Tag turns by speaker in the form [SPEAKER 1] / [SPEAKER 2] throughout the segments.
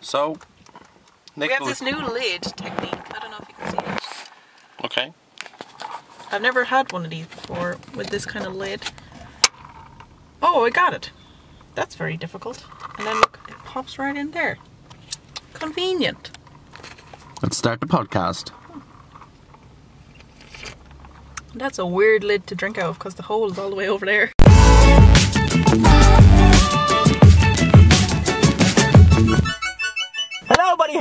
[SPEAKER 1] So,
[SPEAKER 2] We have this new lid technique. I don't know if you can see it.
[SPEAKER 1] Okay.
[SPEAKER 2] I've never had one of these before with this kind of lid. Oh, I got it. That's very difficult. And then look, it pops right in there. Convenient.
[SPEAKER 1] Let's start the podcast.
[SPEAKER 2] That's a weird lid to drink out of because the hole is all the way over there.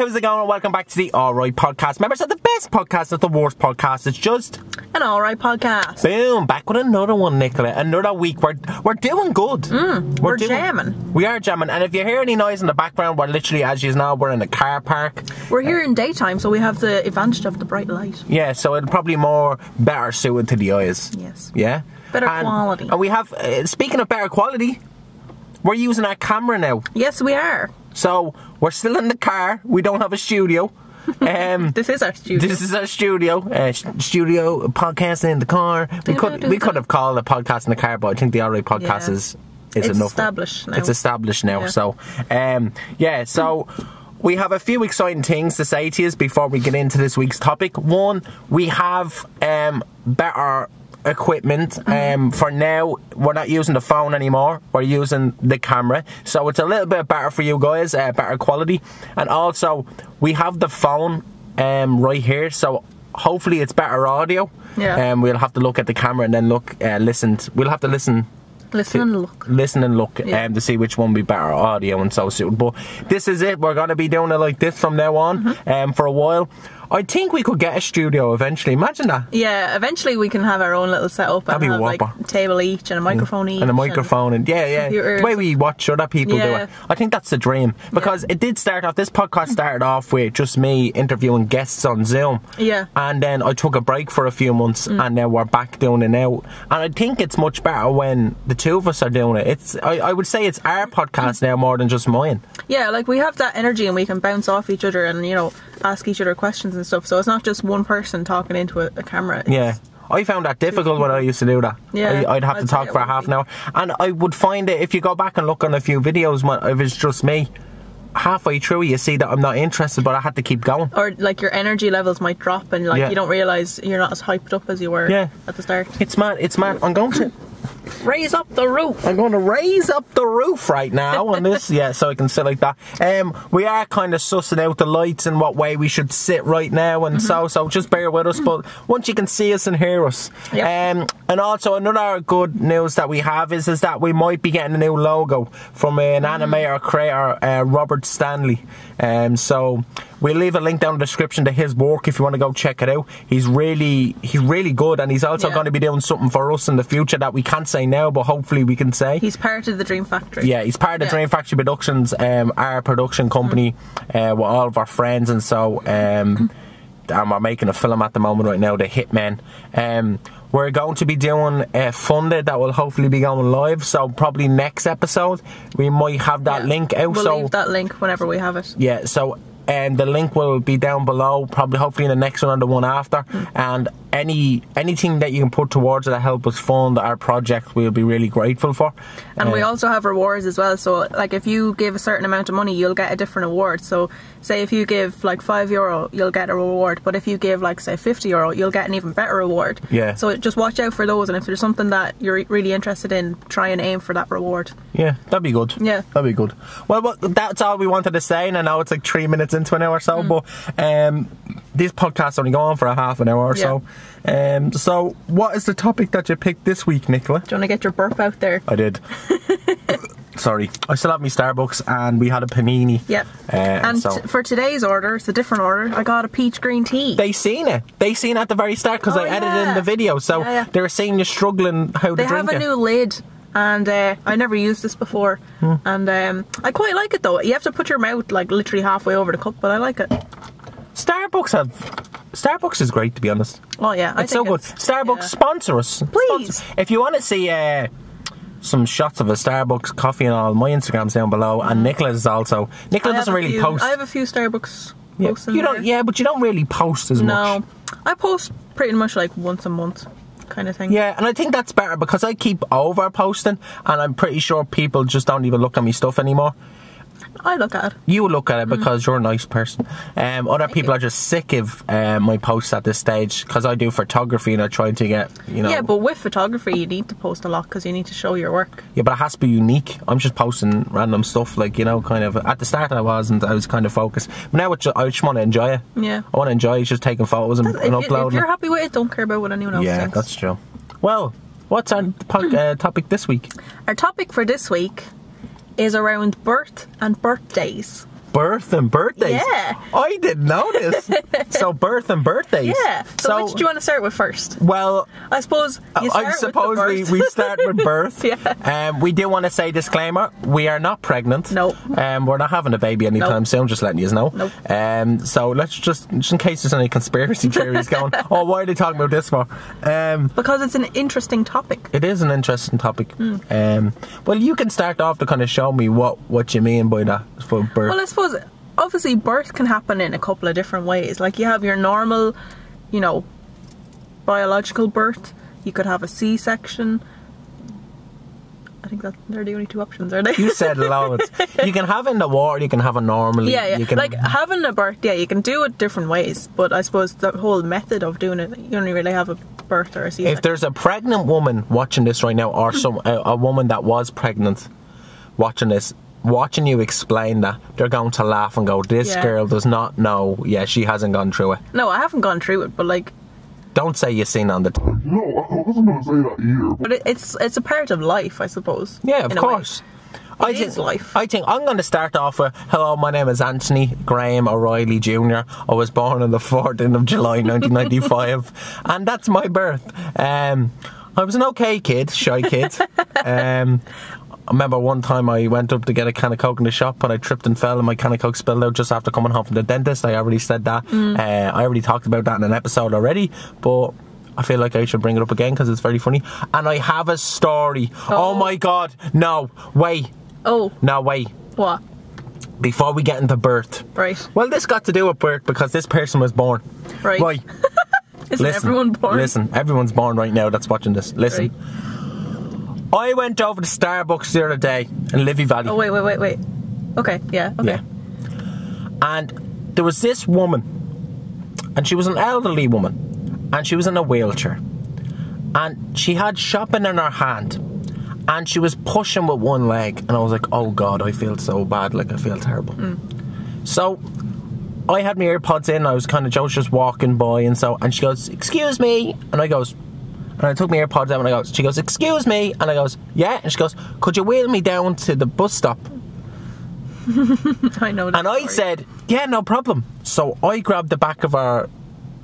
[SPEAKER 3] How's it going? Welcome back to the Alright Podcast. Members of the best podcast, not the worst podcast. It's just
[SPEAKER 2] An alright podcast.
[SPEAKER 3] boom, back with another one, Nicola. Another week. We're we're doing good.
[SPEAKER 2] Mm, we're
[SPEAKER 3] doing-
[SPEAKER 2] jamming.
[SPEAKER 3] We are jamming. And if you hear any noise in the background, we're literally, as you know, we're in a car park.
[SPEAKER 2] We're here in daytime, so we have the advantage of the bright light.
[SPEAKER 3] Yeah, so it'll probably more better suited to the eyes.
[SPEAKER 2] Yes.
[SPEAKER 3] Yeah.
[SPEAKER 2] Better
[SPEAKER 3] and,
[SPEAKER 2] quality.
[SPEAKER 3] And we have. Uh, speaking of better quality, we're using our camera now.
[SPEAKER 2] Yes, we are.
[SPEAKER 3] So we're still in the car. We don't have a studio. Um,
[SPEAKER 2] This is our studio.
[SPEAKER 3] This is our studio, uh, studio podcast in the car. We could we could have called a podcast in the car, but I think the alright podcast
[SPEAKER 2] Yeah.
[SPEAKER 3] is is
[SPEAKER 2] It's
[SPEAKER 3] enough.
[SPEAKER 2] established now.
[SPEAKER 3] It's established now.
[SPEAKER 2] Yeah.
[SPEAKER 3] So, um, yeah. So we have a few exciting things to say to you before we get into this week's topic. One, we have um, better equipment.
[SPEAKER 2] Mm-hmm.
[SPEAKER 3] Um, for now, we're not using the phone anymore. We're using the camera, so it's a little bit better for you guys, uh, better quality, and also we have the phone um, right here, so. Hopefully it's better audio.
[SPEAKER 2] Yeah.
[SPEAKER 3] Um, we'll have to look at the camera and then look, uh, listen. we'll have to listen
[SPEAKER 2] Listen and look.
[SPEAKER 3] listen and look
[SPEAKER 2] Yeah.
[SPEAKER 3] um, to see which one be better audio and so suited. But this is it. We're going to be doing it like this from now on
[SPEAKER 2] Mm-hmm.
[SPEAKER 3] um, for a while. I think we could get a studio eventually. Imagine that.
[SPEAKER 2] Yeah, eventually we can have our own little setup
[SPEAKER 3] That'd
[SPEAKER 2] and
[SPEAKER 3] be
[SPEAKER 2] have like a table each and a microphone each.
[SPEAKER 3] And a microphone and yeah, yeah.
[SPEAKER 2] computers.
[SPEAKER 3] The way we watch other people do it. I think that's the dream. Because it did start off, this podcast started off with just me interviewing guests on Zoom.
[SPEAKER 2] Yeah.
[SPEAKER 3] And then I took a break for a few months
[SPEAKER 2] Mm.
[SPEAKER 3] and now we're back doing it now. And I think it's much better when the two of us are doing it. It's I, I would say it's our podcast now more than just mine.
[SPEAKER 2] Yeah, like we have that energy and we can bounce off each other and you know ask each other questions and stuff. So it's not just one person talking into a, a camera. It's-
[SPEAKER 3] Yeah. I found that difficult when I used to do that.
[SPEAKER 2] Yeah,
[SPEAKER 3] I, I'd have to
[SPEAKER 2] I'd say
[SPEAKER 3] talk for
[SPEAKER 2] would
[SPEAKER 3] half
[SPEAKER 2] be.
[SPEAKER 3] an hour. And I would find it, if you go back and look on a few videos, when- if it's just me, halfway through you see that I'm not interested, but I had to keep going.
[SPEAKER 2] Or like your energy levels might drop and like
[SPEAKER 3] Yeah.
[SPEAKER 2] you don't realize you're not as hyped up as you were
[SPEAKER 3] Yeah.
[SPEAKER 2] at the start.
[SPEAKER 3] It's mad, it's mad. I'm going to,
[SPEAKER 2] Raise up the roof.
[SPEAKER 3] I'm going to raise up the roof right now on this, yeah, so I can sit like that. Um, we are kind of sussing out the lights and what way we should sit right now and so, so just bear with us. But once you can see us and hear us,
[SPEAKER 2] Yeah.
[SPEAKER 3] um, and also another good news that we have is is that we might be getting a new logo from an animator creator, uh, Robert Stanley. Um, so we'll leave a link down in the description to his work if you want to go check it out. He's really he's really good, and he's also
[SPEAKER 2] Yeah.
[SPEAKER 3] going to be doing something for us in the future that we can't say now, but hopefully we can say.
[SPEAKER 2] He's part of the Dream Factory.
[SPEAKER 3] Yeah, he's part of
[SPEAKER 2] Yeah.
[SPEAKER 3] Dream Factory Productions, um, our production company, uh, with all of our friends, and so um, and we're making a film at the moment right now, The Hitman. Um, we're going to be doing uh, funded that will hopefully be going live. So probably next episode we might have that
[SPEAKER 2] Yeah.
[SPEAKER 3] link out.
[SPEAKER 2] We'll
[SPEAKER 3] so
[SPEAKER 2] leave that link whenever we have it.
[SPEAKER 3] yeah, so um, the link will be down below, probably hopefully in the next one or the one after. And any anything that you can put towards it to help us fund our project, we'll be really grateful for.
[SPEAKER 2] And we
[SPEAKER 3] Uh,
[SPEAKER 2] also have rewards as well. So, like, if you give a certain amount of money, you'll get a different award. So, say if you give like five euro, you'll get a reward. But if you give like say fifty euro, you'll get an even better reward.
[SPEAKER 3] Yeah.
[SPEAKER 2] So just watch out for those, and if there's something that you're really interested in, try and aim for that reward.
[SPEAKER 3] Yeah, that'd be good.
[SPEAKER 2] Yeah.
[SPEAKER 3] that'd be good. Well, that's all we wanted to say, and I know it's like three minutes into an hour or
[SPEAKER 2] Mm.
[SPEAKER 3] so, but um, this podcast's only going for a half an hour or so. Um, so, what is the topic that you picked this week, Nicola?
[SPEAKER 2] Do you want to get your burp out there?
[SPEAKER 3] I did. Sorry, I still have my Starbucks, and we had a panini.
[SPEAKER 2] Yep.
[SPEAKER 3] Uh,
[SPEAKER 2] and
[SPEAKER 3] so
[SPEAKER 2] for today's order, it's a different order. I got a peach green tea.
[SPEAKER 3] they seen it. They seen it at the very start because
[SPEAKER 2] Oh,
[SPEAKER 3] I edited in the video. So
[SPEAKER 2] Yeah, yeah.
[SPEAKER 3] they were seeing you struggling how
[SPEAKER 2] They
[SPEAKER 3] to drink it.
[SPEAKER 2] They have a new lid, and uh, I never used this before,
[SPEAKER 3] Hmm.
[SPEAKER 2] and um, I quite like it though. You have to put your mouth like literally halfway over the cup, but I like it.
[SPEAKER 3] Starbucks have. Starbucks is great to be honest.
[SPEAKER 2] Oh yeah, I
[SPEAKER 3] It's so good. Starbucks
[SPEAKER 2] yeah.
[SPEAKER 3] sponsor us,
[SPEAKER 2] Please.
[SPEAKER 3] Sponsor- If you want to see uh, some shots of a Starbucks coffee and all, my Instagram's down below, and Nicola's is also. Nicola
[SPEAKER 2] Mm. I
[SPEAKER 3] doesn't really
[SPEAKER 2] few-
[SPEAKER 3] post.
[SPEAKER 2] I have a few Starbucks
[SPEAKER 3] yeah,
[SPEAKER 2] posts
[SPEAKER 3] you
[SPEAKER 2] there.
[SPEAKER 3] don't. Yeah, but you don't really post as
[SPEAKER 2] No,
[SPEAKER 3] much.
[SPEAKER 2] No, I post pretty much like once a month, kind of thing.
[SPEAKER 3] Yeah, and I think that's better because I keep over posting, and I'm pretty sure people just don't even look at me stuff anymore.
[SPEAKER 2] I look at it.
[SPEAKER 3] You look at it
[SPEAKER 2] Mm.
[SPEAKER 3] because you're a nice person. Um, other people
[SPEAKER 2] you.
[SPEAKER 3] are just sick of uh, my posts at this stage because I do photography and I try to get you know.
[SPEAKER 2] Yeah, but with photography, you need to post a lot because you need to show your work.
[SPEAKER 3] Yeah, but it has to be unique. I'm just posting random stuff, like you know, kind of. At the start, I wasn't. I was kind of focused. But now, I just want to enjoy it.
[SPEAKER 2] Yeah.
[SPEAKER 3] I want to enjoy it, just taking photos and, and
[SPEAKER 2] you,
[SPEAKER 3] uploading.
[SPEAKER 2] if you're happy with it, don't care about what anyone else
[SPEAKER 3] yeah,
[SPEAKER 2] thinks.
[SPEAKER 3] that's true. Well, what's our uh, topic this week?
[SPEAKER 2] Our topic for this week is around birth and birthdays.
[SPEAKER 3] Birth and birthdays.
[SPEAKER 2] Yeah.
[SPEAKER 3] I didn't notice. so birth and birthdays.
[SPEAKER 2] Yeah. So, which do you want to start with first?
[SPEAKER 3] Well,
[SPEAKER 2] I suppose you start
[SPEAKER 3] I suppose we,
[SPEAKER 2] birth.
[SPEAKER 3] we start with birth.
[SPEAKER 2] Yeah.
[SPEAKER 3] Um, we do want to say disclaimer: we are not pregnant.
[SPEAKER 2] Nope.
[SPEAKER 3] Um, we're not having a baby anytime
[SPEAKER 2] Nope.
[SPEAKER 3] soon. Just letting you know.
[SPEAKER 2] Nope.
[SPEAKER 3] Um, so let's just, just in case there's any conspiracy theories going. Oh, why are they talking about this for? Um,
[SPEAKER 2] because it's an interesting topic.
[SPEAKER 3] it is an interesting topic.
[SPEAKER 2] Hmm.
[SPEAKER 3] Um, well, you can start off to kind of show me what what you mean by that for birth.
[SPEAKER 2] Well, suppose obviously birth can happen in a couple of different ways. Like you have your normal, you know, biological birth. You could have a C-section. I think that they're the only two options, are they?
[SPEAKER 3] you said loads. you can have in the water. You can have a normally.
[SPEAKER 2] yeah, yeah.
[SPEAKER 3] You can,
[SPEAKER 2] Like having a birth, yeah, you can do it different ways. But I suppose the whole method of doing it, you only really have a birth or a C-section.
[SPEAKER 3] if there's a pregnant woman watching this right now, or some a, a woman that was pregnant watching this, watching you explain that, they're going to laugh and go, "This
[SPEAKER 2] Yeah.
[SPEAKER 3] girl does not know. Yeah, she hasn't gone through it."
[SPEAKER 2] no, I haven't gone through it, but like,
[SPEAKER 3] Don't say you've seen on the. T-
[SPEAKER 4] No, I wasn't going to say that either.
[SPEAKER 2] but it, it's it's a part of life, I suppose.
[SPEAKER 3] yeah, of
[SPEAKER 2] in a
[SPEAKER 3] course. I think,
[SPEAKER 2] is life.
[SPEAKER 3] I think I'm going to start off with Hello, my name is Anthony Graham O'Reilly Jr. I was born on the 14th of July 1995, and that's my birth. Um, I was an okay kid, shy kid. um, I remember one time I went up to get a can of Coke in the shop and I tripped and fell and my can of Coke spilled out just after coming home from the dentist. I already said that.
[SPEAKER 2] Mm.
[SPEAKER 3] Uh, I already talked about that in an episode already, but I feel like I should bring it up again because it's very funny. And I have a story. oh
[SPEAKER 2] Oh.
[SPEAKER 3] my god, no, wait.
[SPEAKER 2] Oh,
[SPEAKER 3] No, wait,
[SPEAKER 2] what?
[SPEAKER 3] before we get into birth.
[SPEAKER 2] Right,
[SPEAKER 3] Well, this got to do with birth because this person was born.
[SPEAKER 2] right.
[SPEAKER 3] Right.
[SPEAKER 2] Isn't
[SPEAKER 3] Listen,
[SPEAKER 2] everyone born?
[SPEAKER 3] Listen, everyone's born right now that's watching this. Listen. I went over to Starbucks the other day in Liffey Valley.
[SPEAKER 2] Oh wait, wait, wait, wait. Okay, yeah, okay.
[SPEAKER 3] Yeah. And there was this woman, and she was an elderly woman, and she was in a wheelchair. And she had shopping in her hand, and she was pushing with one leg, and I was like, oh god, I feel so bad, like I feel terrible. Mm. So I had my earpods in, I was kind of, just walking by, and so, and she goes, excuse me, and I goes, and I took my AirPods out, and I goes, she goes, excuse me, and I goes, yeah, and she goes, could you wheel me down to the bus stop?
[SPEAKER 2] I know. That
[SPEAKER 3] And I
[SPEAKER 2] story.
[SPEAKER 3] said, yeah, no problem. So I grabbed the back of our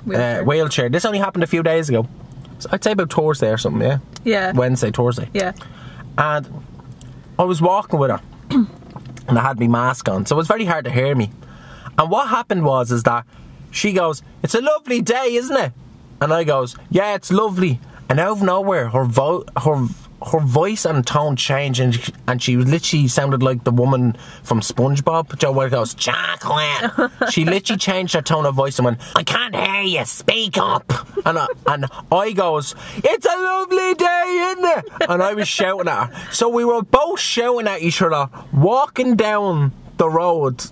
[SPEAKER 2] Wheelchair.
[SPEAKER 3] uh, wheelchair. This only happened a few days ago. So I'd say about Thursday or something, yeah?
[SPEAKER 2] yeah,
[SPEAKER 3] Wednesday, Thursday.
[SPEAKER 2] yeah.
[SPEAKER 3] And I was walking with her. and I had my mask on. So it was very hard to hear me. And what happened was is that she goes, It's a lovely day, isn't it? And I goes, Yeah, it's lovely. And out of nowhere, her vo- her her voice and tone changed, and she, and she literally sounded like the woman from SpongeBob. Joe it goes, chocolate. she literally changed her tone of voice and went, I can't hear you. Speak up. And I, and I goes, It's a lovely day, isn't it? And I was shouting at her. So we were both shouting at each other, walking down the road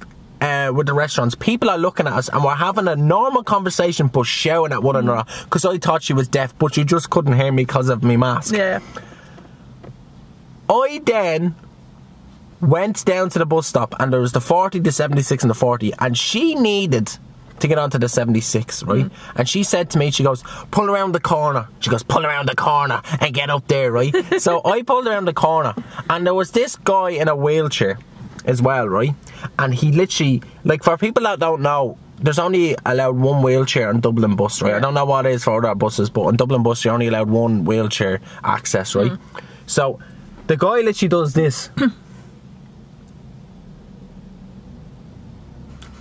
[SPEAKER 3] uh, with the restaurants, people are looking at us and we're having a normal conversation but shouting at one another because I thought she was deaf, but she just couldn't hear me because of my mask.
[SPEAKER 2] Yeah.
[SPEAKER 3] I then went down to the bus stop and there was the 40, the 76, and the 40, and she needed to get onto the 76, right? And she said to me, she goes, pull around the corner. She goes, pull around the corner and get up there, right? so I pulled around the corner and there was this guy in a wheelchair as well, right? And he literally, like for people that don't know, there's only allowed one wheelchair on Dublin bus, right? I don't know what it is for other buses, but on Dublin bus you're only allowed one wheelchair access, right? Mm-hmm. So the guy literally does this.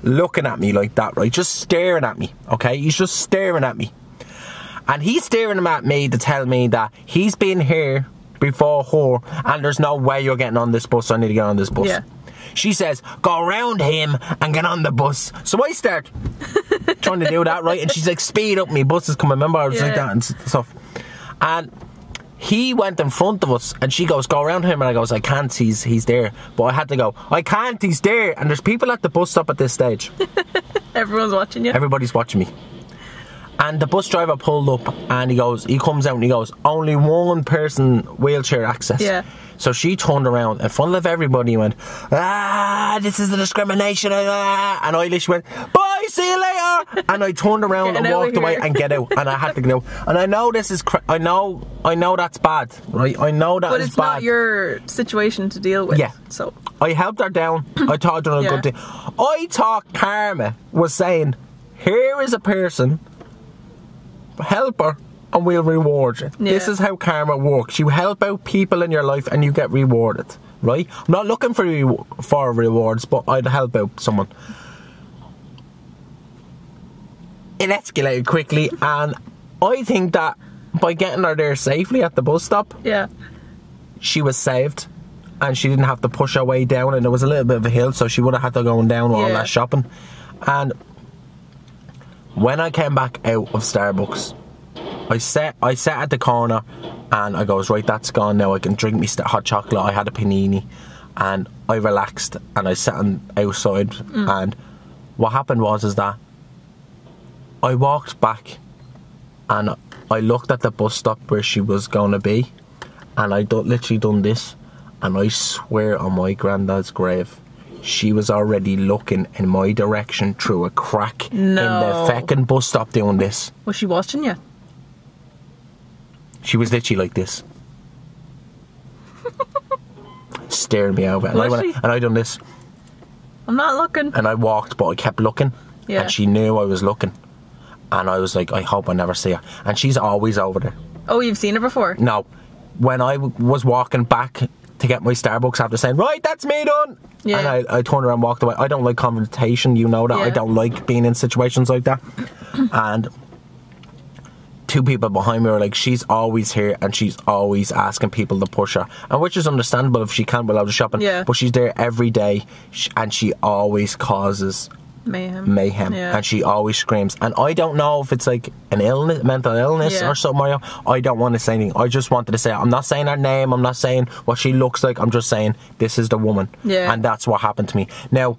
[SPEAKER 3] Looking at me like that, right? Just staring at me, okay? He's just staring at me. And he's staring at me to tell me that he's been here before her and there's no way you're getting on this bus, so I need to get on this bus.
[SPEAKER 2] Yeah.
[SPEAKER 3] She says, go around him and get on the bus. So I start trying to do that, right? And she's like, speed up, me bus is coming. Remember, I was like
[SPEAKER 2] Yeah.
[SPEAKER 3] that and stuff. And He went in front of us, and she goes, "Go around him," and I goes, "I can't. He's he's there." But I had to go. I can't. He's there, and there's people at the bus stop at this stage.
[SPEAKER 2] Everyone's watching you.
[SPEAKER 3] Everybody's watching me. And the bus driver pulled up and he goes, he comes out and he goes, only one person wheelchair access.
[SPEAKER 2] Yeah.
[SPEAKER 3] So she turned around in front of everybody and went, ah, this is the discrimination. Ah. And I went, bye, see you later. And I turned around and walked away and get out. And I had to get out. And I know this is, I know, I know that's bad, right? I know that
[SPEAKER 2] but it's
[SPEAKER 3] bad.
[SPEAKER 2] not your situation to deal with.
[SPEAKER 3] Yeah.
[SPEAKER 2] So
[SPEAKER 3] I helped her down. I told her a
[SPEAKER 2] Yeah.
[SPEAKER 3] good thing. I thought Karma was saying, here is a person, help her and we'll reward you. This is how karma works. You help out people in your life and you get rewarded, right? I'm not looking for re- for rewards, but I'd help out someone. It escalated quickly, and I think that by getting her there safely at the bus stop,
[SPEAKER 2] yeah.
[SPEAKER 3] she was saved and she didn't have to push her way down and it was a little bit of a hill so she would have had to go down all
[SPEAKER 2] Yeah.
[SPEAKER 3] that shopping and when I came back out of Starbucks I sat I sat at the corner and I goes right that's gone now. I can drink me hot chocolate. I had a panini and I relaxed and I sat on, outside mm. and what happened was is that I walked back and I looked at the bus stop where she was going to be and I literally done this, and I swear on my granddad's grave, she was already looking in my direction through a crack
[SPEAKER 2] no.
[SPEAKER 3] in the fucking bus stop doing this.
[SPEAKER 2] Was she watching you?
[SPEAKER 3] She was literally like this. Staring me over. And I,
[SPEAKER 2] Was
[SPEAKER 3] went,
[SPEAKER 2] she?
[SPEAKER 3] and I done this.
[SPEAKER 2] I'm not looking.
[SPEAKER 3] And I walked, but I kept looking.
[SPEAKER 2] Yeah.
[SPEAKER 3] And she knew I was looking. And I was like, I hope I never see her. And she's always over there.
[SPEAKER 2] Oh, you've seen her before.
[SPEAKER 3] No, when I w- was walking back to get my Starbucks after saying, right, that's me done.
[SPEAKER 2] Yeah.
[SPEAKER 3] And I, I turned around and walked away. I don't like confrontation, you know that. I don't like being in situations like that. and two people behind me were like, she's always here and she's always asking people to push her. And which is understandable if she can't be allowed to shopping.
[SPEAKER 2] Yeah.
[SPEAKER 3] But she's there every day and she always causes
[SPEAKER 2] Mayhem.
[SPEAKER 3] mayhem
[SPEAKER 2] Yeah.
[SPEAKER 3] and she always screams and i don't know if it's like an illness mental illness
[SPEAKER 2] Yeah.
[SPEAKER 3] or something i don't want to say anything i just wanted to say i'm not saying her name i'm not saying what she looks like i'm just saying this is the woman
[SPEAKER 2] Yeah.
[SPEAKER 3] and that's what happened to me now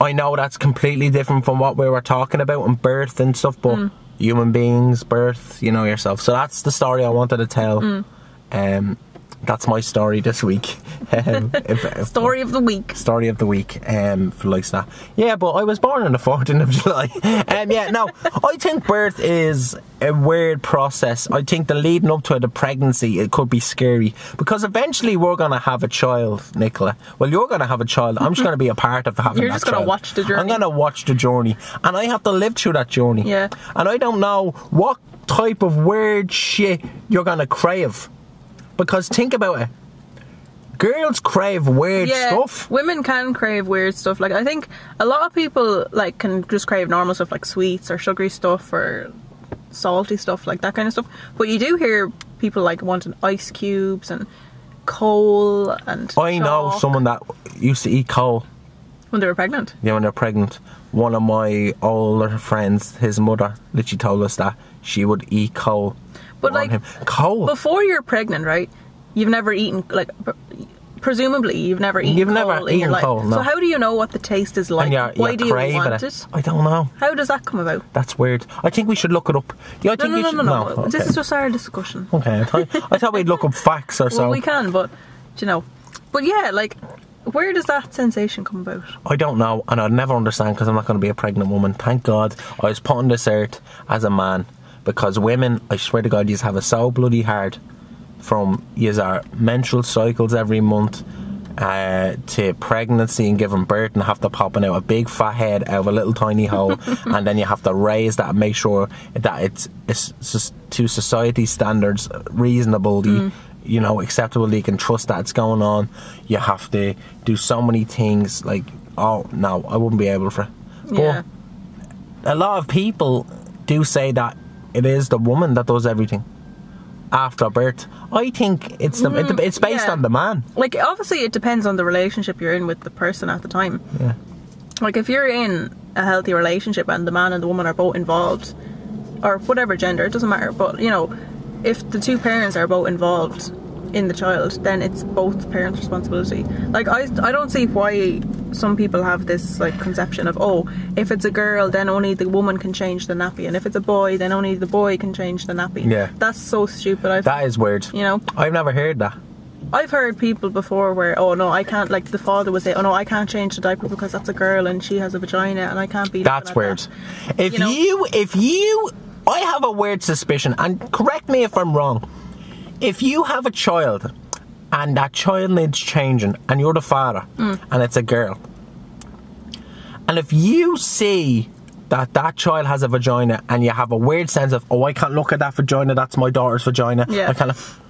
[SPEAKER 3] i know that's completely different from what we were talking about and birth and stuff but
[SPEAKER 2] Mm.
[SPEAKER 3] human beings birth you know yourself so that's the story i wanted to tell
[SPEAKER 2] Mm.
[SPEAKER 3] um that's my story this week. Um, if, if-
[SPEAKER 2] Story of the week.
[SPEAKER 3] story of the week um for likes that. Yeah but i was born on the 14th of july. Um yeah no i think birth is a weird process. I think the leading up to the pregnancy it could be scary. Because eventually we're gonna have a child nicola. Well you're gonna have a child. I'm just gonna be a part of the having
[SPEAKER 2] You're just gonna watch the journey.
[SPEAKER 3] i'm gonna watch the journey. And i have to live through that journey.
[SPEAKER 2] Yeah.
[SPEAKER 3] and i don't know what type of weird shit you're gonna crave because think about it girls crave weird
[SPEAKER 2] yeah,
[SPEAKER 3] stuff
[SPEAKER 2] women can crave weird stuff. Like I think a lot of people like can just crave normal stuff like sweets or sugary stuff or salty stuff like that kind of stuff. But you do hear people like wanting ice cubes and coal and.
[SPEAKER 3] I know someone that used to eat coal
[SPEAKER 2] when they were pregnant.
[SPEAKER 3] yeah, when they're pregnant. One of my older friends, his mother, literally told us that she would eat coal.
[SPEAKER 2] But like
[SPEAKER 3] him. coal.
[SPEAKER 2] before you're pregnant, right? You've never eaten like. Presumably, you've never eaten
[SPEAKER 3] You've never
[SPEAKER 2] in your
[SPEAKER 3] eaten
[SPEAKER 2] life.
[SPEAKER 3] coal, no.
[SPEAKER 2] So how do you know what the taste is like?
[SPEAKER 3] you're,
[SPEAKER 2] Why
[SPEAKER 3] you're
[SPEAKER 2] do you want
[SPEAKER 3] it.
[SPEAKER 2] it?
[SPEAKER 3] I don't know.
[SPEAKER 2] How does that come about?
[SPEAKER 3] That's weird. I think we should look it up. Yeah, I
[SPEAKER 2] No,
[SPEAKER 3] think
[SPEAKER 2] no, no,
[SPEAKER 3] should.
[SPEAKER 2] no, no.
[SPEAKER 3] okay.
[SPEAKER 2] This is just our discussion.
[SPEAKER 3] Okay, I thought, I thought we'd look up facts or
[SPEAKER 2] Well,
[SPEAKER 3] so.
[SPEAKER 2] we can, but you know? But yeah, like, where does that sensation come about?
[SPEAKER 3] I don't know, and I'll never understand because I'm not going to be a pregnant woman. Thank God I was put on this earth as a man because women, I swear to God, you have it so bloody hard from you are menstrual cycles every month uh, to pregnancy and giving birth and have to popping out a big fat head out of a little tiny hole, and then you have to raise that and make sure that it's, it's just to society standards reasonably. You know, acceptable. You can trust that it's going on. You have to do so many things. Like, oh no, I wouldn't be able for. it. But
[SPEAKER 2] Yeah.
[SPEAKER 3] a lot of people do say that it is the woman that does everything after birth. I think it's the, it, it's based
[SPEAKER 2] yeah.
[SPEAKER 3] on the man.
[SPEAKER 2] Like, obviously, it depends on the relationship you're in with the person at the time.
[SPEAKER 3] Yeah.
[SPEAKER 2] Like, if you're in a healthy relationship and the man and the woman are both involved, or whatever gender, it doesn't matter, but, you know, if the two parents are both involved in the child, then it's both parents' responsibility. Like I, I don't see why some people have this like conception of oh, if it's a girl, then only the woman can change the nappy, and if it's a boy, then only the boy can change the nappy.
[SPEAKER 3] Yeah.
[SPEAKER 2] that's so stupid. I,
[SPEAKER 3] That is weird.
[SPEAKER 2] you know,
[SPEAKER 3] I've never heard that.
[SPEAKER 2] I've heard people before where oh no, I can't. Like the father would say, oh no, I can't change the diaper because that's a girl and she has a vagina and I can't be.
[SPEAKER 3] That's weird.
[SPEAKER 2] that."
[SPEAKER 3] If
[SPEAKER 2] You know?
[SPEAKER 3] you, if you, I have a weird suspicion, and correct me if I'm wrong. If you have a child, and that child needs changing, and you're the father,
[SPEAKER 2] Mm.
[SPEAKER 3] and it's a girl, and if you see that that child has a vagina, and you have a weird sense of, oh, I can't look at that vagina, that's my daughter's vagina.
[SPEAKER 2] Yeah.
[SPEAKER 3] I kind of.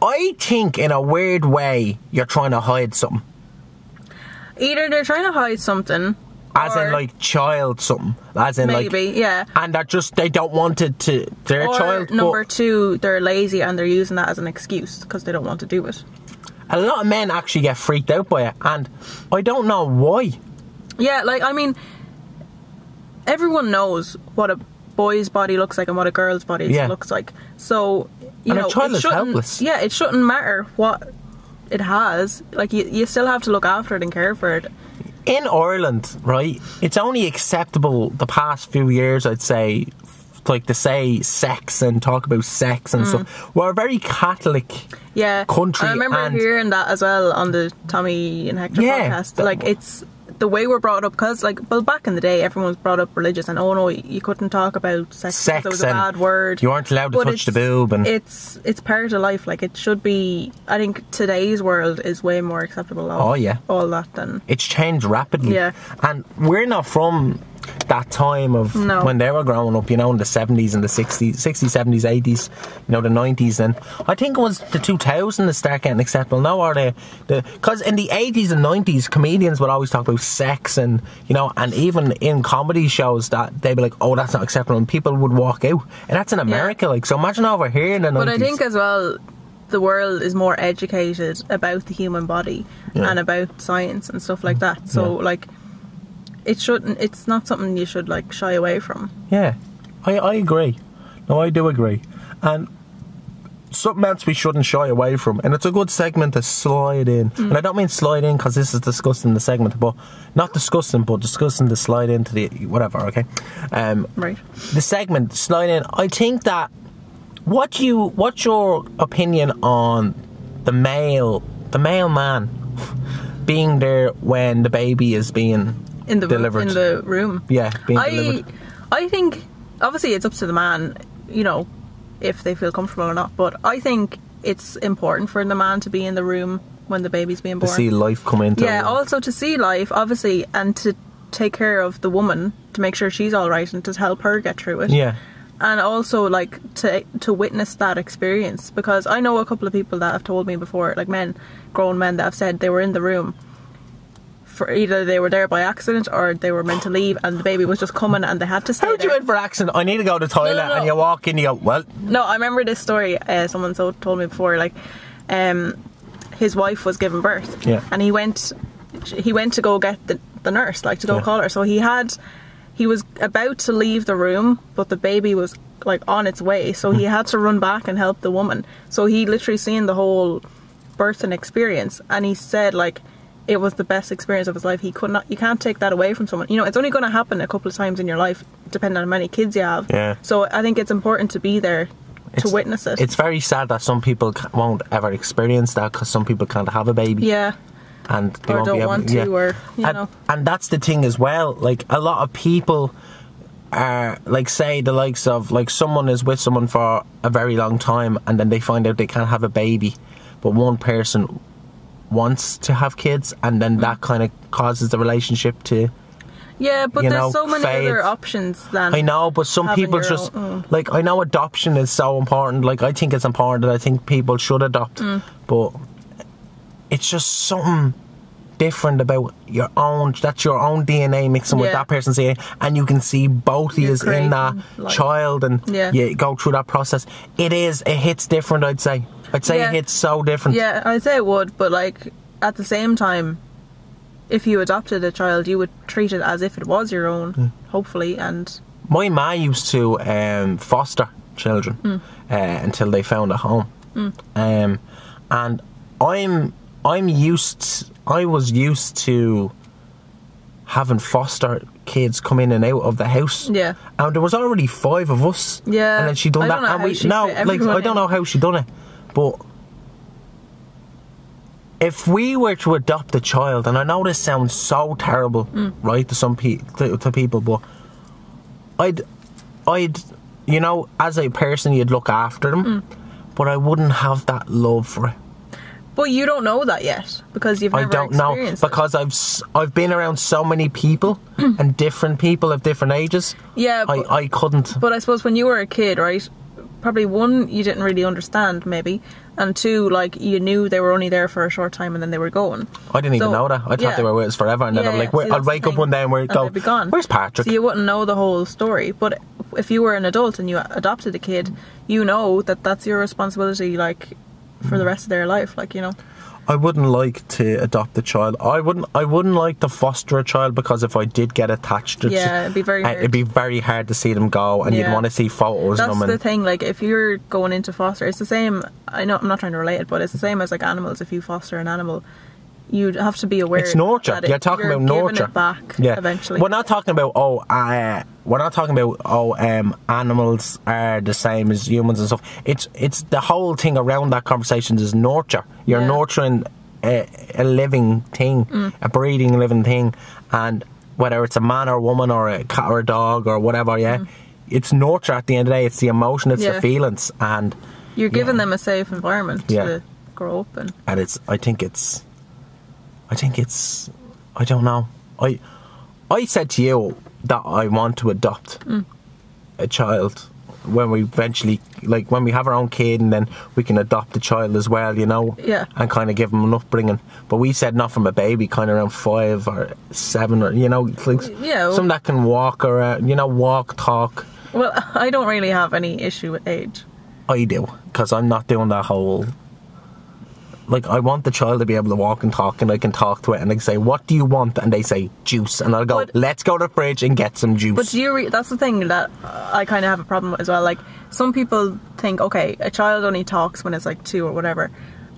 [SPEAKER 3] I think, in a weird way, you're trying to hide something.
[SPEAKER 2] Either they're trying to hide something,
[SPEAKER 3] As in, like, child something. As in, like,
[SPEAKER 2] maybe yeah.
[SPEAKER 3] and they're just they don't want it to their
[SPEAKER 2] Or
[SPEAKER 3] child.
[SPEAKER 2] number two, they're lazy and they're using that as an excuse because they don't want to do it.
[SPEAKER 3] a lot of men actually get freaked out by it, and I don't know why.
[SPEAKER 2] Yeah, like I mean, everyone knows what a boy's body looks like and what a girl's body
[SPEAKER 3] Yeah.
[SPEAKER 2] looks like. So you
[SPEAKER 3] And a
[SPEAKER 2] know,
[SPEAKER 3] child
[SPEAKER 2] it
[SPEAKER 3] is
[SPEAKER 2] shouldn't-
[SPEAKER 3] helpless.
[SPEAKER 2] Yeah, it shouldn't matter what it has. Like you, you still have to look after it and care for it.
[SPEAKER 3] In Ireland, right, it's only acceptable the past few years, I'd say, like to say sex and talk about sex and stuff. Mm. We're a very Catholic.
[SPEAKER 2] Yeah,
[SPEAKER 3] Country
[SPEAKER 2] I remember
[SPEAKER 3] and-
[SPEAKER 2] hearing that as well on the Tommy and Hector
[SPEAKER 3] Yeah.
[SPEAKER 2] podcast. Like it's the way we're brought up because, like, well, back in the day, everyone was brought up religious, and oh no, you couldn't talk about sex.
[SPEAKER 3] Sex
[SPEAKER 2] it was a bad word.
[SPEAKER 3] you aren't allowed to
[SPEAKER 2] But
[SPEAKER 3] touch the boob and-
[SPEAKER 2] it's it's part of life. Like it should be. I think today's world is way more acceptable. Of
[SPEAKER 3] Oh, yeah.
[SPEAKER 2] all that than
[SPEAKER 3] It's changed rapidly.
[SPEAKER 2] Yeah.
[SPEAKER 3] And we're not from that time of
[SPEAKER 2] No.
[SPEAKER 3] when they were growing up, you know, in the 70s and the 60s, 60s, 70s, 80s, you know, the 90s. And I think it was the 2000s that start getting acceptable. Now are they? Because in the 80s and 90s, comedians would always talk about sex and, you know, and even in comedy shows that they'd be like, oh, that's not acceptable. And people would walk out. And that's in America. Like, so imagine over here in the 90s.
[SPEAKER 2] But I think as well, the world is more educated about the human body
[SPEAKER 3] Yeah.
[SPEAKER 2] and about science and stuff like that. So
[SPEAKER 3] Yeah.
[SPEAKER 2] like, it shouldn't. It's not something you should like shy away from.
[SPEAKER 3] Yeah, I, I agree. No, I do agree. And something else we shouldn't shy away from, and it's a good segment to slide in. And I don't mean slide in because this is discussing the segment, but not discussing, but discussing the slide into the whatever. Okay, um,
[SPEAKER 2] Right.
[SPEAKER 3] the segment slide in. I think that what you what's your opinion on the male the male man being there when the baby is being
[SPEAKER 2] In the
[SPEAKER 3] delivered?
[SPEAKER 2] in the room.
[SPEAKER 3] yeah, being
[SPEAKER 2] I
[SPEAKER 3] delivered.
[SPEAKER 2] I think obviously it's up to the man, you know, if they feel comfortable or not. But I think it's important for the man to be in the room when the baby's being born.
[SPEAKER 3] To see life come into
[SPEAKER 2] yeah, also to see life, obviously, and to take care of the woman to make sure she's all right and to help her get through it.
[SPEAKER 3] Yeah.
[SPEAKER 2] and also like to to witness that experience because I know a couple of people that have told me before, like men, grown men that have said they were in the room for either they were there by accident or they were meant to leave and the baby was just coming and they had to stay
[SPEAKER 3] How'd you in for accident? I need to go to the toilet,
[SPEAKER 2] no, no.
[SPEAKER 3] and you walk in, you go, well,
[SPEAKER 2] No, I remember this story. Uh, someone so told me before, like, um, his wife was giving birth,
[SPEAKER 3] Yeah.
[SPEAKER 2] and he went, he went to go get the, the nurse, like to go
[SPEAKER 3] Yeah.
[SPEAKER 2] call her. So he had, he was about to leave the room, but the baby was like on its way, so
[SPEAKER 3] Hmm.
[SPEAKER 2] he had to run back and help the woman. So he literally seen the whole birthing experience, and he said like. It was the best experience of his life. He could not. You can't take that away from someone. You know, it's only going to happen a couple of times in your life, depending on how many kids you have.
[SPEAKER 3] Yeah.
[SPEAKER 2] So I think it's important to be there to witness it.
[SPEAKER 3] it's very sad that some people won't ever experience that because some people can't have a baby.
[SPEAKER 2] yeah,
[SPEAKER 3] and they
[SPEAKER 2] or
[SPEAKER 3] won't
[SPEAKER 2] don't
[SPEAKER 3] be able
[SPEAKER 2] want to,
[SPEAKER 3] yeah.
[SPEAKER 2] or you
[SPEAKER 3] and,
[SPEAKER 2] know.
[SPEAKER 3] and that's the thing as well. Like a lot of people are like say the likes of like someone is with someone for a very long time and then they find out they can't have a baby, but one person wants to have kids and
[SPEAKER 2] Mm.
[SPEAKER 3] then that kind of causes the relationship to
[SPEAKER 2] Yeah, but
[SPEAKER 3] you
[SPEAKER 2] there's
[SPEAKER 3] know,
[SPEAKER 2] so many
[SPEAKER 3] fades.
[SPEAKER 2] other options than
[SPEAKER 3] I know, but some people just
[SPEAKER 2] own- mm.
[SPEAKER 3] like I know adoption is so important. Like I think it's important that I think people should adopt,
[SPEAKER 2] Mm.
[SPEAKER 3] but it's just something different about your own. That's your own DNA mixing with that person's DNA, and you can see both of
[SPEAKER 2] You're
[SPEAKER 3] in that
[SPEAKER 2] life.
[SPEAKER 3] child, and
[SPEAKER 2] Yeah.
[SPEAKER 3] you go through that process. It is. It hits different. I'd say. I'd say
[SPEAKER 2] Yeah.
[SPEAKER 3] it hits so different.
[SPEAKER 2] Yeah, I'd say it would, but like at the same time, if you adopted a child, you would treat it as if it was your own,
[SPEAKER 3] Hmm.
[SPEAKER 2] hopefully, and
[SPEAKER 3] my ma used to um, foster children
[SPEAKER 2] Hmm.
[SPEAKER 3] uh, until they found a home, um, and I'm I'm used. I was used to having foster kids come in and out of the house.
[SPEAKER 2] Yeah.
[SPEAKER 3] and there was already five of us.
[SPEAKER 2] Yeah,
[SPEAKER 3] and then she done that, and we no, like I don't know how she done it, but if we were to adopt a child, and I know this sounds so terrible,
[SPEAKER 2] Mm.
[SPEAKER 3] right, to some pe- to, to people, but I'd, I'd, you know, as a person, you'd look after them,
[SPEAKER 2] Mm.
[SPEAKER 3] but I wouldn't have that love for it.
[SPEAKER 2] But you don't know that yet because you've
[SPEAKER 3] I
[SPEAKER 2] never
[SPEAKER 3] don't know because I've I've been around so many people and different people of different ages.
[SPEAKER 2] Yeah,
[SPEAKER 3] I,
[SPEAKER 2] but-
[SPEAKER 3] I couldn't.
[SPEAKER 2] But I suppose when you were a kid, right? Probably one, you didn't really understand, maybe, and two, like you knew they were only there for a short time and then they were going.
[SPEAKER 3] I didn't even know that. I thought
[SPEAKER 2] yeah.
[SPEAKER 3] they were with us forever, and then
[SPEAKER 2] Yeah,
[SPEAKER 3] I'm like,
[SPEAKER 2] yeah. See,
[SPEAKER 3] I'll wake up one day and we
[SPEAKER 2] And
[SPEAKER 3] go,
[SPEAKER 2] be gone.
[SPEAKER 3] "Where's Patrick?"
[SPEAKER 2] So you wouldn't know the whole story. But if you were an adult and you adopted a kid, you know that that's your responsibility, like for the rest of their life. Like you know,
[SPEAKER 3] I wouldn't like to adopt a child. I wouldn't. I wouldn't like to foster a child because if I did get attached to,
[SPEAKER 2] Yeah, it'd be very
[SPEAKER 3] uh,
[SPEAKER 2] hard.
[SPEAKER 3] it'd be very hard to see them go, and you'd want to see photos
[SPEAKER 2] that's the thing. Like if you're going into foster, it's the same. I know I'm not trying to relate it, but it's the same as like animals. If you foster an animal. You'd have to be aware.
[SPEAKER 3] it's nurture.
[SPEAKER 2] that it-
[SPEAKER 3] You're talking
[SPEAKER 2] you're
[SPEAKER 3] about nurture.
[SPEAKER 2] It back
[SPEAKER 3] yeah.
[SPEAKER 2] eventually.
[SPEAKER 3] We're not talking about oh, uh, we're not talking about oh, um, animals are the same as humans and stuff. It's it's the whole thing around that conversation is nurture. You're
[SPEAKER 2] Yeah.
[SPEAKER 3] nurturing a, a living thing,
[SPEAKER 2] Mm.
[SPEAKER 3] a breathing living thing, and whether it's a man or a woman or a cat or a dog or whatever, yeah. It's nurture at the end of the day. It's the emotion, it's
[SPEAKER 2] Mm. Yeah.
[SPEAKER 3] the feelings, and
[SPEAKER 2] You're giving
[SPEAKER 3] Yeah.
[SPEAKER 2] them a safe environment to grow up in.
[SPEAKER 3] and it's I think it's I think it's I don't know. I I said to you that I want to adopt
[SPEAKER 2] Mm.
[SPEAKER 3] a child when we eventually like when we have our own kid and then we can adopt a child as well, you know?
[SPEAKER 2] Yeah.
[SPEAKER 3] And kind of give them an upbringing. But we said not from a baby, kind of around five or seven or you know, like
[SPEAKER 2] Yeah, well-
[SPEAKER 3] some that can walk around, you know, walk, talk.
[SPEAKER 2] Well, I don't really have any issue with age.
[SPEAKER 3] I do because I'm not doing that whole. Like I want the child to be able to walk and talk, and I can talk to it, and I can say, "What do you want?" And they say, "Juice," and I'll go,
[SPEAKER 2] But-
[SPEAKER 3] "Let's go to the fridge and get some juice."
[SPEAKER 2] But do you re- that's the thing that I kind of have a problem with as well. Like some people think, okay, a child only talks when it's like two or whatever,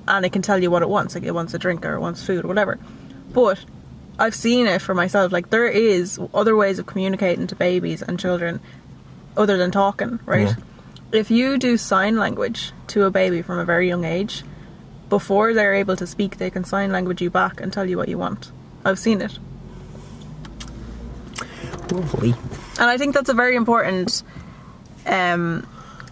[SPEAKER 2] and it can tell you what it wants, like it wants a drink or it wants food or whatever. But I've seen it for myself. Like there is other ways of communicating to babies and children other than talking, right?
[SPEAKER 3] Yeah.
[SPEAKER 2] If you do sign language to a baby from a very young age, before they're able to speak, they can sign language you back and tell you what you want. I've seen it.
[SPEAKER 3] Lovely.
[SPEAKER 2] And I think that's a very important um,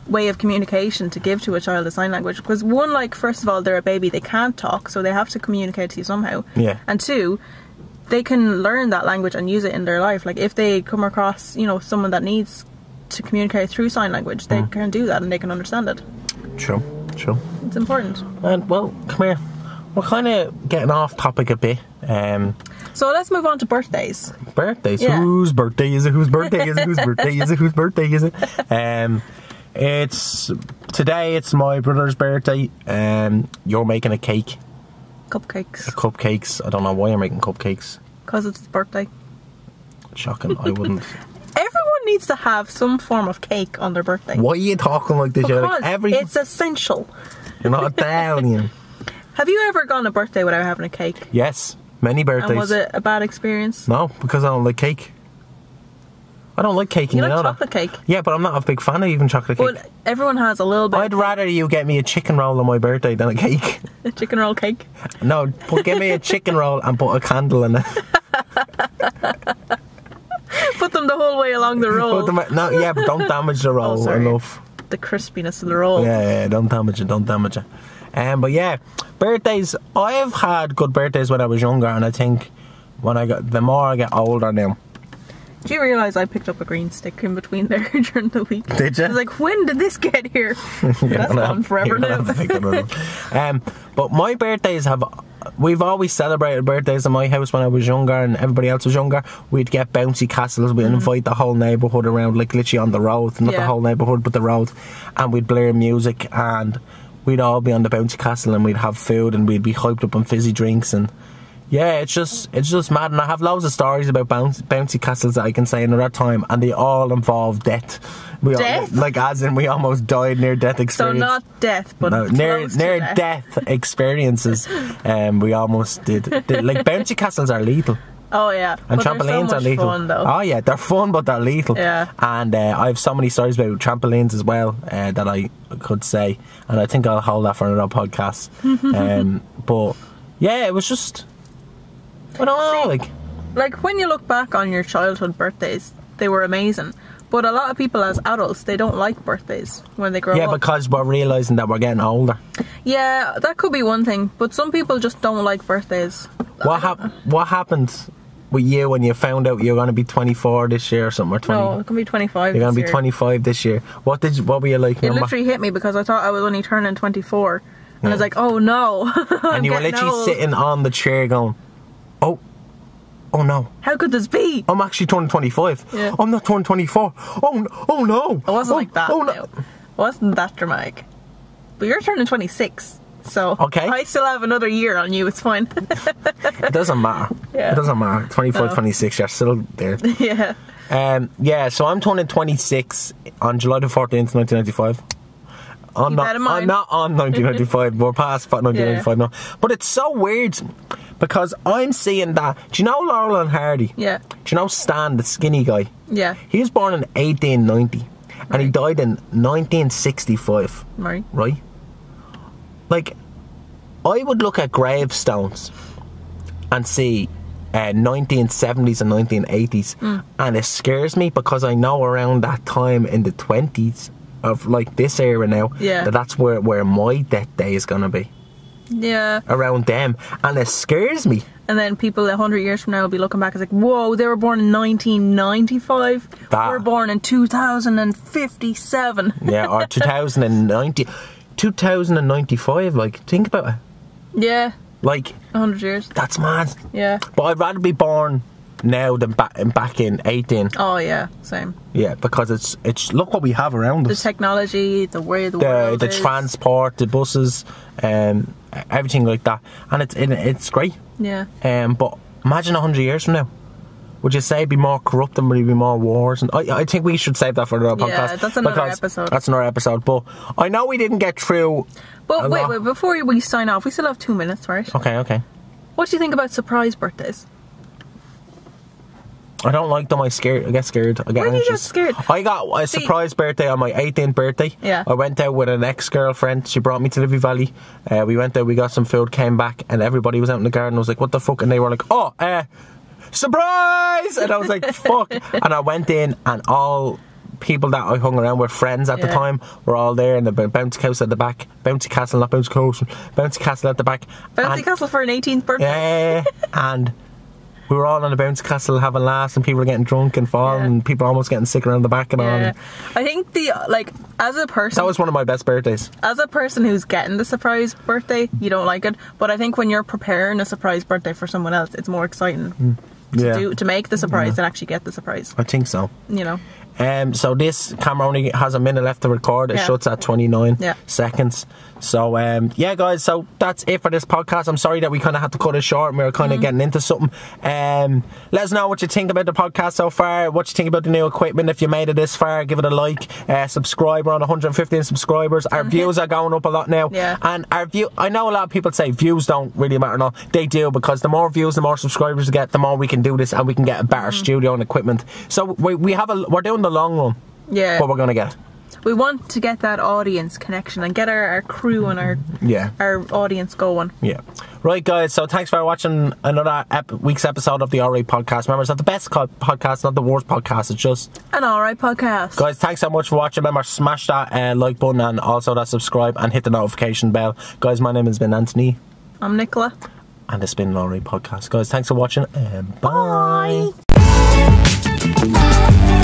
[SPEAKER 2] way of communication to give to a child a sign language. Because one, like first of all, they're a baby; they can't talk, so they have to communicate to you somehow.
[SPEAKER 3] Yeah.
[SPEAKER 2] And two, they can learn that language and use it in their life. Like if they come across, you know, someone that needs to communicate through sign language, they can do that and they can understand it.
[SPEAKER 3] True, true.
[SPEAKER 2] It's important.
[SPEAKER 3] And well, come here. We're kind of getting off topic a bit. Um,
[SPEAKER 2] So let's move on to birthdays.
[SPEAKER 3] birthdays.
[SPEAKER 2] Yeah.
[SPEAKER 3] Whose birthday is it? Whose birthday is it? Whose birthday is it? Whose birthday is it? Um, it's today. It's my brother's birthday. Um, you're making a cake,
[SPEAKER 2] Cupcakes.
[SPEAKER 3] cupcakes. I don't know why you're making cupcakes.
[SPEAKER 2] Because it's his birthday.
[SPEAKER 3] Shocking. I wouldn't.
[SPEAKER 2] Needs to have some form of cake on their birthday.
[SPEAKER 3] Why are you talking like this?
[SPEAKER 2] Because
[SPEAKER 3] like every.
[SPEAKER 2] it's essential.
[SPEAKER 3] You're not Italian.
[SPEAKER 2] Have you ever gone a birthday without having a cake?
[SPEAKER 3] yes, many birthdays.
[SPEAKER 2] And was it a bad experience?
[SPEAKER 3] No, because I don't like cake. I don't like cake.
[SPEAKER 2] You
[SPEAKER 3] You,
[SPEAKER 2] like
[SPEAKER 3] know
[SPEAKER 2] chocolate
[SPEAKER 3] that.
[SPEAKER 2] cake?
[SPEAKER 3] Yeah, but I'm not a big fan of even chocolate cake.
[SPEAKER 2] But everyone has a little bit
[SPEAKER 3] I'd rather you get me a chicken roll on my birthday than a cake.
[SPEAKER 2] A chicken roll cake.
[SPEAKER 3] No, but give me a chicken roll and put a candle in it.
[SPEAKER 2] Put them the whole way along the roll.
[SPEAKER 3] No, yeah, but don't damage the roll
[SPEAKER 2] Oh,
[SPEAKER 3] enough.
[SPEAKER 2] The crispiness of the roll.
[SPEAKER 3] Yeah, yeah, don't damage it, don't damage it. Um, but yeah, birthdays. I've had good birthdays when I was younger, and I think when I got the more I get older now.
[SPEAKER 2] Do you realise I picked up a green stick in between there during the week?
[SPEAKER 3] Did ya?
[SPEAKER 2] I was like, when did this get here? That's gone forever now.
[SPEAKER 3] have to think about it. um, but my birthdays have. We've always celebrated birthdays in my house when I was younger and everybody else was younger. We'd get bouncy castles. We'd mm. invite the whole neighbourhood around, like literally on the road, not the whole neighbourhood, but the road. And we'd blare music and we'd all be on the bouncy castle and we'd have food and we'd be hyped up on fizzy drinks and Yeah, it's just it's just mad, and I have loads of stories about bounce, bouncy castles that I can say another time, and they all involve death. We all-
[SPEAKER 2] Death?
[SPEAKER 3] like as in we almost died near death
[SPEAKER 2] So not death, but
[SPEAKER 3] no, near near
[SPEAKER 2] death.
[SPEAKER 3] death experiences. Um, we almost did. did- Like bouncy castles are lethal,
[SPEAKER 2] Oh yeah,
[SPEAKER 3] and
[SPEAKER 2] but
[SPEAKER 3] trampolines
[SPEAKER 2] so
[SPEAKER 3] are lethal.
[SPEAKER 2] Fun.
[SPEAKER 3] Oh yeah, they're fun, but they're lethal.
[SPEAKER 2] Yeah.
[SPEAKER 3] And uh, I have so many stories about trampolines as well uh, that I could say, and I think I'll hold that for another podcast. um, but yeah, it was just. I don't know, like.
[SPEAKER 2] like when you look back on your childhood birthdays, they were amazing. But a lot of people as adults, they don't like birthdays when they grow
[SPEAKER 3] Yeah,
[SPEAKER 2] up.
[SPEAKER 3] Yeah, because we're realizing that we're getting older.
[SPEAKER 2] yeah, that could be one thing. But some people just don't like birthdays.
[SPEAKER 3] What hap- What happened with you when you found out you're going to be 24 this year or something? Or 20?
[SPEAKER 2] No, it can be 25.
[SPEAKER 3] You're going to be
[SPEAKER 2] year.
[SPEAKER 3] 25 this year. What did you, What were you like?
[SPEAKER 2] It
[SPEAKER 3] Remember?
[SPEAKER 2] literally hit me because I thought I was only turning 24. And I was like, oh no.
[SPEAKER 3] And you were literally
[SPEAKER 2] old.
[SPEAKER 3] sitting on the chair going, "Oh, oh no."
[SPEAKER 2] How could this be?
[SPEAKER 3] I'm actually turning 25.
[SPEAKER 2] Yeah.
[SPEAKER 3] I'm not turning 24. Oh, oh no.
[SPEAKER 2] It wasn't
[SPEAKER 3] oh,
[SPEAKER 2] like that.
[SPEAKER 3] Oh
[SPEAKER 2] no.
[SPEAKER 3] no.
[SPEAKER 2] It wasn't that dramatic. But you're turning 26. So
[SPEAKER 3] Okay.
[SPEAKER 2] I still have another year on you. It's fine.
[SPEAKER 3] It doesn't matter.
[SPEAKER 2] Yeah.
[SPEAKER 3] It doesn't matter. 25,
[SPEAKER 2] No.
[SPEAKER 3] 26, you're still there.
[SPEAKER 2] yeah.
[SPEAKER 3] Um, yeah, so I'm turning 26 on July the 14th, 1995. I'm not,
[SPEAKER 2] that in mind.
[SPEAKER 3] I'm not on 1995. We're past 1995 now. But it's so weird because I'm seeing that. Do you know Laurel and Hardy?
[SPEAKER 2] Yeah.
[SPEAKER 3] Do you know Stan, the skinny guy?
[SPEAKER 2] Yeah.
[SPEAKER 3] He was born in 1890 and he died in 1965,
[SPEAKER 2] Right.
[SPEAKER 3] right? Like, I would look at gravestones and see uh, 1970s and 1980s,
[SPEAKER 2] Hmm.
[SPEAKER 3] and it scares me because I know around that time in the 20s of like this era now,
[SPEAKER 2] Yeah.
[SPEAKER 3] that that's where, where my death day is gonna be
[SPEAKER 2] Yeah.
[SPEAKER 3] around them, and it scares me.
[SPEAKER 2] And then people a hundred years from now will be looking back and like, whoa, they were born in 1995.
[SPEAKER 3] That-
[SPEAKER 2] We're born in 2057.
[SPEAKER 3] Yeah, or 2090, 2095. Like, think about it.
[SPEAKER 2] yeah.
[SPEAKER 3] Like,
[SPEAKER 2] a hundred years.
[SPEAKER 3] that's mad.
[SPEAKER 2] Yeah.
[SPEAKER 3] But I'd rather be born now than back back in 18.
[SPEAKER 2] Oh yeah. Same.
[SPEAKER 3] Yeah, because it's it's look what we have around
[SPEAKER 2] The
[SPEAKER 3] us.
[SPEAKER 2] technology, the way the,
[SPEAKER 3] the
[SPEAKER 2] world
[SPEAKER 3] the
[SPEAKER 2] is.
[SPEAKER 3] transport, the buses, um, everything like that, and it's it, it's great.
[SPEAKER 2] Yeah.
[SPEAKER 3] Um, but imagine hundred years from now, would you say it'd be more corrupt and would it be more wars? And I, I think we should save that for another
[SPEAKER 2] Yeah,
[SPEAKER 3] podcast.
[SPEAKER 2] that's another episode.
[SPEAKER 3] That's another episode. But I know we didn't get through.
[SPEAKER 2] But wait,
[SPEAKER 3] lot.
[SPEAKER 2] wait, before we sign off, we still have two minutes, right?
[SPEAKER 3] Okay, okay.
[SPEAKER 2] What do you think about surprise birthdays?
[SPEAKER 3] I don't like them. I scared. I get scared. I get
[SPEAKER 2] Why do you get scared?
[SPEAKER 3] I got a
[SPEAKER 2] See-
[SPEAKER 3] surprise birthday on my 18th birthday.
[SPEAKER 2] Yeah.
[SPEAKER 3] I went out with an ex-girlfriend. She brought me to Liffey Valley. Uh, we went there. We got some food. Came back, and everybody was out in the garden. I was like, "What the fuck?" And they were like, "Oh, uh, surprise!" And I was like, "Fuck!" And I went in, and all people that I hung around with, friends at the time, were all there. And the bouncy house at the back, bouncy castle, not bouncy castle, bouncy castle at the back.
[SPEAKER 2] Bouncy
[SPEAKER 3] And-
[SPEAKER 2] Castle for an 18th birthday.
[SPEAKER 3] yeah, and we were all on the bounce castle having laughs, and people were getting drunk and falling,
[SPEAKER 2] Yeah.
[SPEAKER 3] and people almost getting sick around the back and all.
[SPEAKER 2] Yeah.
[SPEAKER 3] And
[SPEAKER 2] I think the like as a person
[SPEAKER 3] That was one of my best birthdays.
[SPEAKER 2] as a person who's getting the surprise birthday, you don't like it. But I think when you're preparing a surprise birthday for someone else, it's more exciting to
[SPEAKER 3] Mm. Yeah,
[SPEAKER 2] do to make the surprise and actually get the surprise.
[SPEAKER 3] I think so.
[SPEAKER 2] You know.
[SPEAKER 3] Um, so this camera only has a minute left to record. It
[SPEAKER 2] Yeah.
[SPEAKER 3] shuts at 29
[SPEAKER 2] Yeah.
[SPEAKER 3] seconds. So um, yeah, guys. So that's it for this podcast. I'm sorry that we kind of had to cut it short. and We were kind of
[SPEAKER 2] Mm.
[SPEAKER 3] getting into something. Um, let us know what you think about the podcast so far. What you think about the new equipment. If you made it this far, give it a like. Uh, subscribe. We're on 115 subscribers. Our views are going up a lot now.
[SPEAKER 2] Yeah.
[SPEAKER 3] And our view. I know a lot of people say views don't really matter. No, they do because the more views, the more subscribers we get, the more we can do this, and we can get a better
[SPEAKER 2] Mm.
[SPEAKER 3] studio and equipment. So we, we have a. We're doing the long run
[SPEAKER 2] Yeah.
[SPEAKER 3] what we're gonna get.
[SPEAKER 2] We want to get that audience connection and get our, our crew and our
[SPEAKER 3] Yeah,
[SPEAKER 2] our audience going.
[SPEAKER 3] yeah. Right, guys. So thanks for watching another ep- week's episode of the Alright Podcast. Remember, it's not the best podcast, not the worst podcast. It's just
[SPEAKER 2] An alright podcast.
[SPEAKER 3] guys. Thanks so much for watching. Remember, smash that uh, like button and also that subscribe and hit the notification bell. Guys, my name has been Anthony,
[SPEAKER 2] I'm Nicola.
[SPEAKER 3] and it's been an Alright Podcast. Guys, thanks for watching and bye.
[SPEAKER 2] Bye.